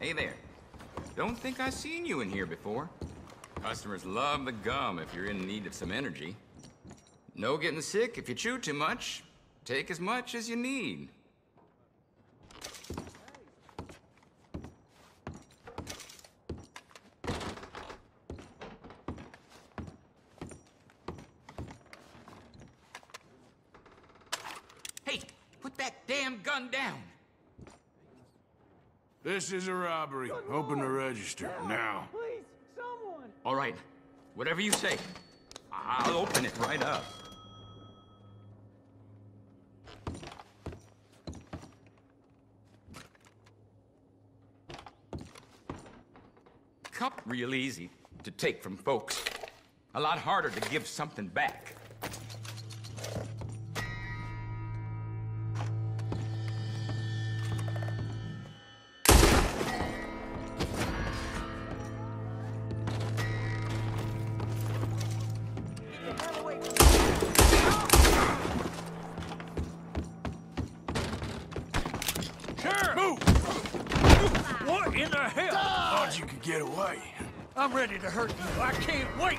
Hey there. Don't think I've seen you in here before. Customers love the gum if you're in need of some energy. No getting sick if you chew too much. Take as much as you need. Hey, put that damn gun down. This is a robbery. Open the register, now. Please, someone! All right, whatever you say. I'll open it right up. Cup real easy to take from folks. A lot harder to give something back. Move! What in the hell? Thought you could get away. I'm ready to hurt you. I can't wait.